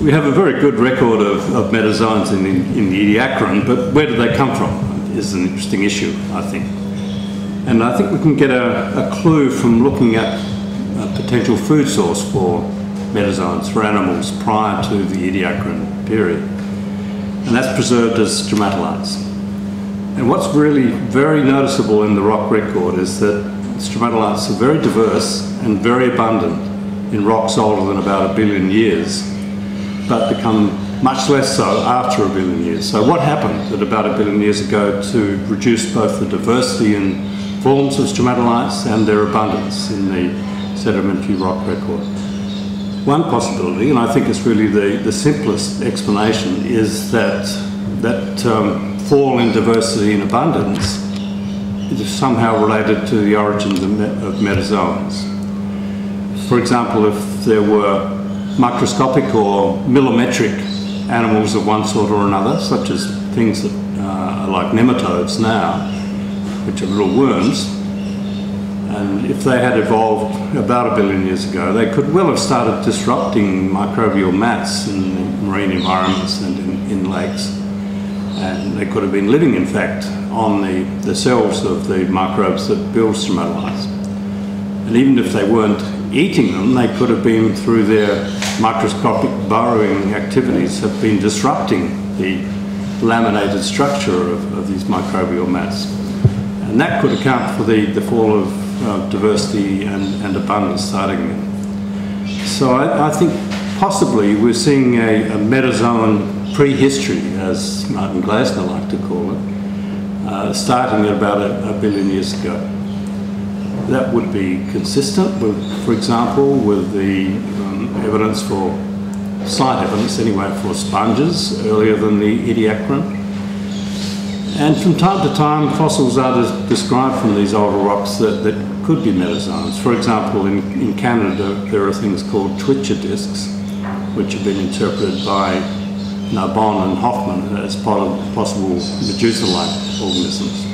we have a very good record of, of metazoans in, in, the Ediacaran, but where do they come from is an interesting issue, I think. And I think we can get a, a clue from looking at a potential food source for metazoans for animals prior to the Ediacaran period. And that's preserved as stromatolites. And what's really very noticeable in the rock record is that stromatolites are very diverse and very abundant in rocks older than about a billion years but become much less so after a billion years. So what happened at about a billion years ago to reduce both the diversity and forms of stromatolites and their abundance in the sedimentary rock record? One possibility, and I think it's really the, the simplest explanation, is that that um, fall in diversity and abundance is somehow related to the origins of, of metazoans. For example, if there were microscopic or millimetric animals of one sort or another, such as things that uh, are like nematodes now, which are little worms. And if they had evolved about a billion years ago, they could well have started disrupting microbial mats in marine environments and in, in lakes. And they could have been living, in fact, on the, the cells of the microbes that build stromatolites. And even if they weren't eating them, they could have been, through their microscopic burrowing activities, have been disrupting the laminated structure of, of these microbial mats. And that could account for the, the fall of uh, diversity and, and abundance starting then. So I, I think possibly we're seeing a, a metazoan prehistory, as Martin Glaessner liked to call it, uh, starting at about a, a billion years ago that would be consistent with, for example, with the um, evidence for, slight evidence anyway, for sponges earlier than the Ediacaran. And from time to time, fossils are described from these older rocks that, that could be metazoans. For example, in, in Canada, there are things called Twitya discs, which have been interpreted by Narbonne and Hofmann as part of possible Medusa-like organisms.